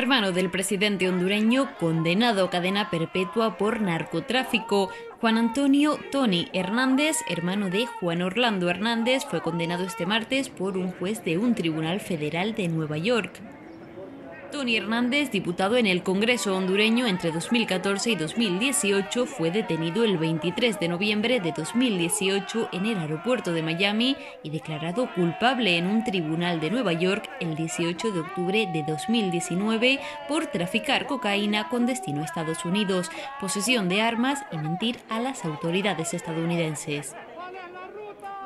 Hermano del presidente hondureño condenado a cadena perpetua por narcotráfico, Juan Antonio Tony Hernández, hermano de Juan Orlando Hernández, fue condenado este martes por un juez de un tribunal federal de Nueva York. Tony Hernández, diputado en el Congreso hondureño entre 2014 y 2018, fue detenido el 23 de noviembre de 2018 en el aeropuerto de Miami y declarado culpable en un tribunal de Nueva York el 18 de octubre de 2019 por traficar cocaína con destino a Estados Unidos, posesión de armas y mentir a las autoridades estadounidenses.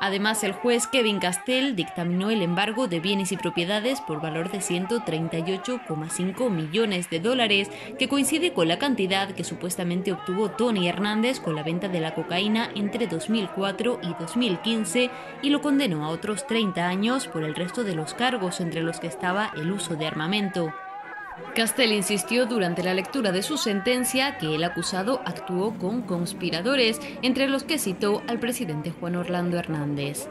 Además, el juez Kevin Castell dictaminó el embargo de bienes y propiedades por valor de 138,5 millones de dólares, que coincide con la cantidad que supuestamente obtuvo Tony Hernández con la venta de la cocaína entre 2004 y 2015 y lo condenó a otros 30 años por el resto de los cargos entre los que estaba el uso de armamento. Castell insistió durante la lectura de su sentencia que el acusado actuó con conspiradores, entre los que citó al presidente Juan Orlando Hernández.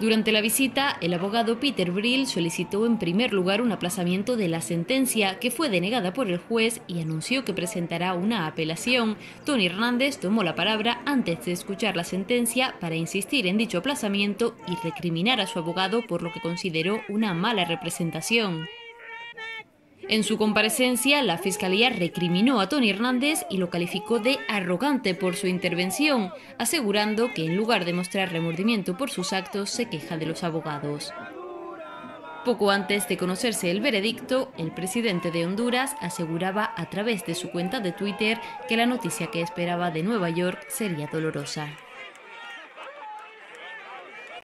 Durante la visita, el abogado Peter Brill solicitó en primer lugar un aplazamiento de la sentencia, que fue denegada por el juez y anunció que presentará una apelación. Tony Hernández tomó la palabra antes de escuchar la sentencia para insistir en dicho aplazamiento y recriminar a su abogado por lo que consideró una mala representación. En su comparecencia, la Fiscalía recriminó a Tony Hernández y lo calificó de arrogante por su intervención, asegurando que en lugar de mostrar remordimiento por sus actos, se queja de los abogados. Poco antes de conocerse el veredicto, el presidente de Honduras aseguraba a través de su cuenta de Twitter que la noticia que esperaba de Nueva York sería dolorosa.